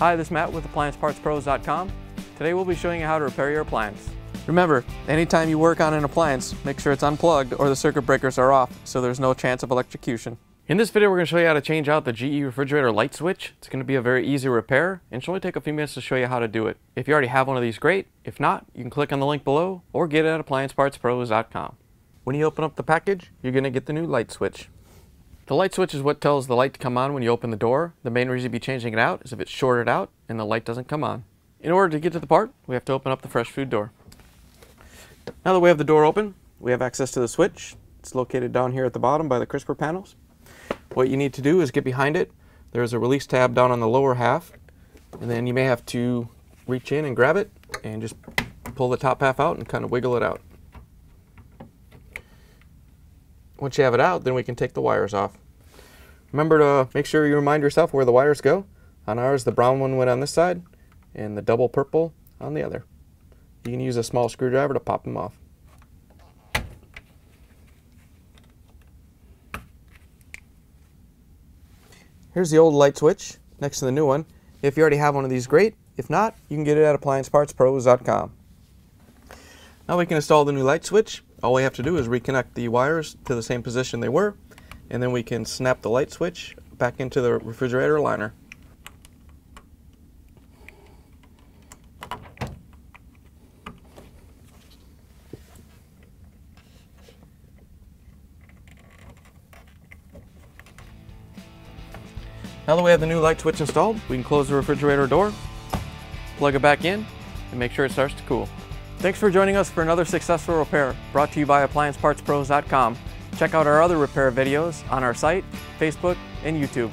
Hi, this is Matt with AppliancePartsPros.com. Today we'll be showing you how to repair your appliance. Remember, anytime you work on an appliance, make sure it's unplugged or the circuit breakers are off so there's no chance of electrocution. In this video, we're going to show you how to change out the GE refrigerator light switch. It's going to be a very easy repair and should only take a few minutes to show you how to do it. If you already have one of these, great. If not, you can click on the link below or get it at AppliancePartsPros.com. When you open up the package, you're going to get the new light switch. The light switch is what tells the light to come on when you open the door. The main reason you'd be changing it out is if it's shorted out and the light doesn't come on. In order to get to the part, we have to open up the fresh food door. Now that we have the door open, we have access to the switch. It's located down here at the bottom by the crisper panels. What you need to do is get behind it. There's a release tab down on the lower half, and then you may have to reach in and grab it and just pull the top half out and kind of wiggle it out. Once you have it out, then we can take the wires off. Remember to make sure you remind yourself where the wires go. On ours, the brown one went on this side, and the double purple on the other. You can use a small screwdriver to pop them off. Here's the old light switch next to the new one. If you already have one of these, great. If not, you can get it at appliancepartspros.com. Now we can install the new light switch. All we have to do is reconnect the wires to the same position they were, and then we can snap the light switch back into the refrigerator liner. Now that we have the new light switch installed, we can close the refrigerator door, plug it back in, and make sure it starts to cool. Thanks for joining us for another successful repair brought to you by AppliancePartsPros.com. Check out our other repair videos on our site, Facebook, and YouTube.